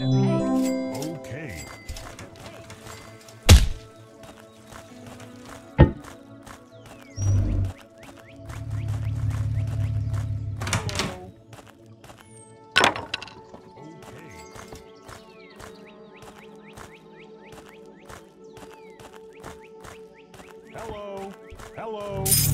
Okay. Hello. Hello.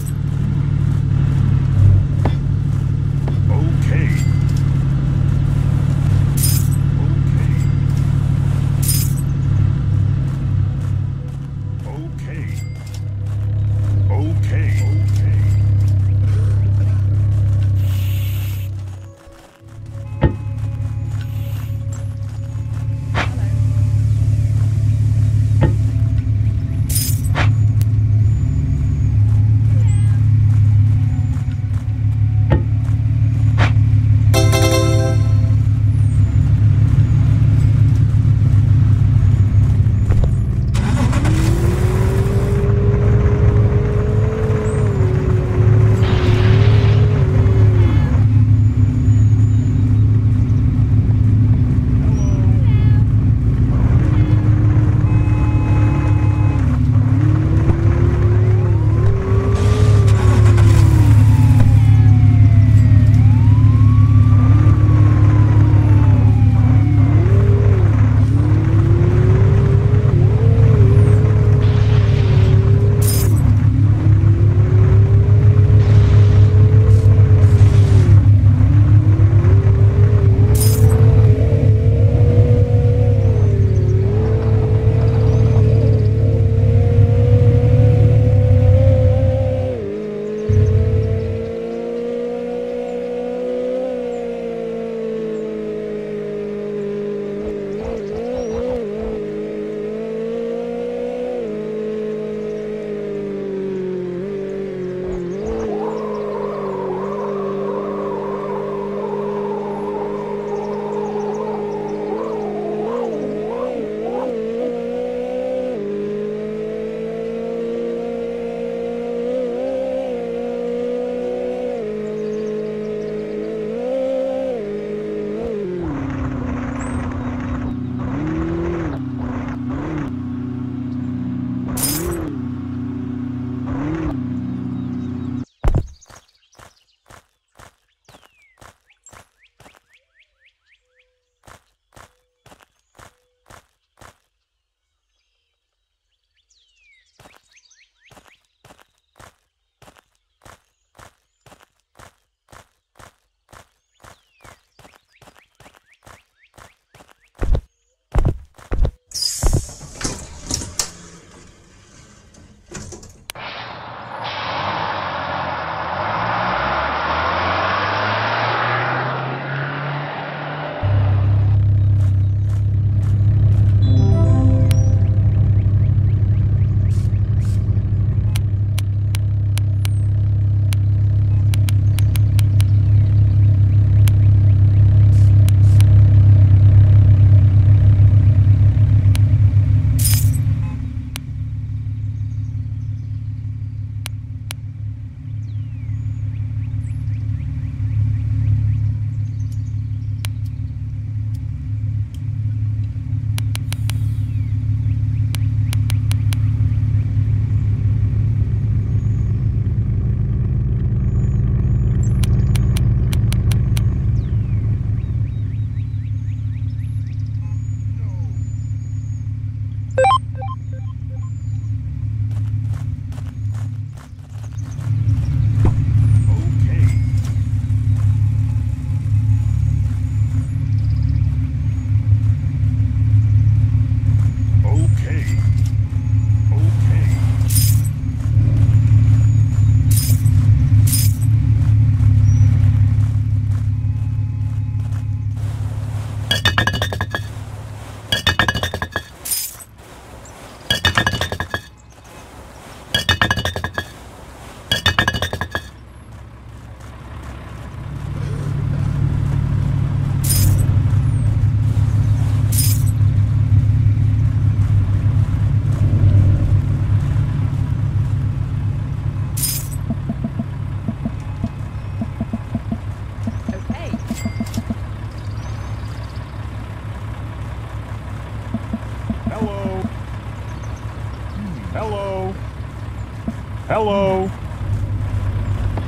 Hello.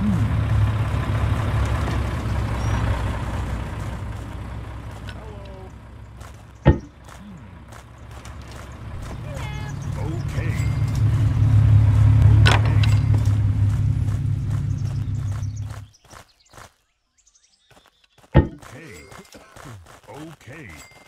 Hmm. Okay. Okay. Okay.